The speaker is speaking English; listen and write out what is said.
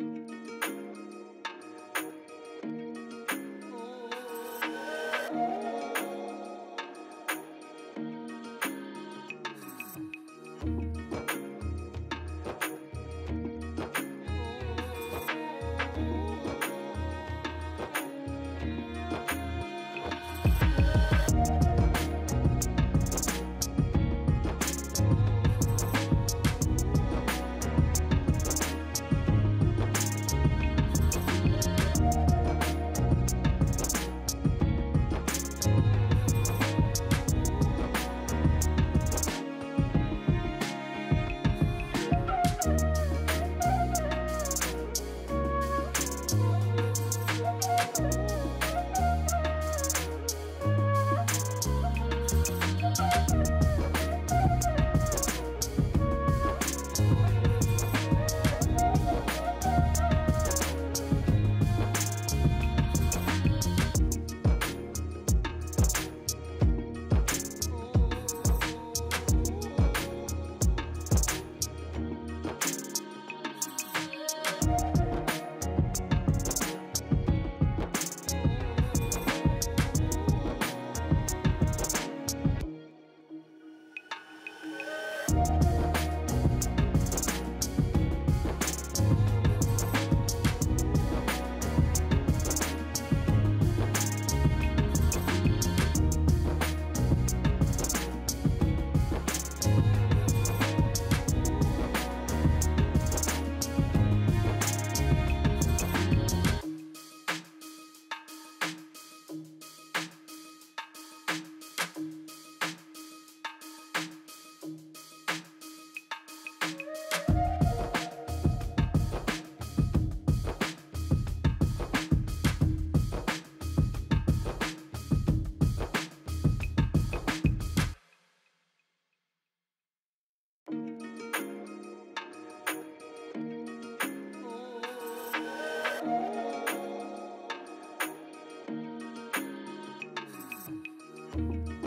you Bye.